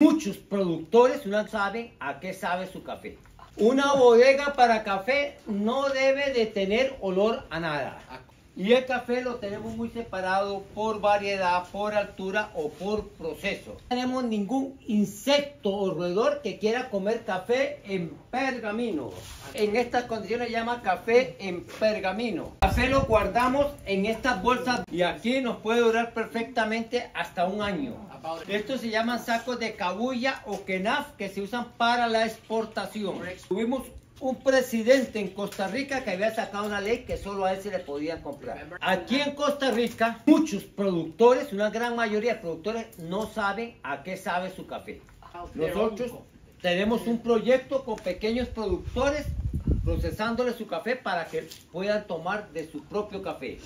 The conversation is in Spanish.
Muchos productores no saben a qué sabe su café. Una bodega para café no debe de tener olor a nada. Y el café lo tenemos muy separado por variedad, por altura o por proceso. No tenemos ningún insecto o roedor que quiera comer café en pergamino. En estas condiciones se llama café en pergamino. El café lo guardamos en estas bolsas y aquí nos puede durar perfectamente hasta un año. Estos se llaman sacos de cabulla o kenaf que se usan para la exportación. Tuvimos un presidente en Costa Rica que había sacado una ley que solo a él se le podía comprar. Aquí en Costa Rica, muchos productores, una gran mayoría de productores, no saben a qué sabe su café. Nosotros tenemos un proyecto con pequeños productores procesándole su café para que puedan tomar de su propio café.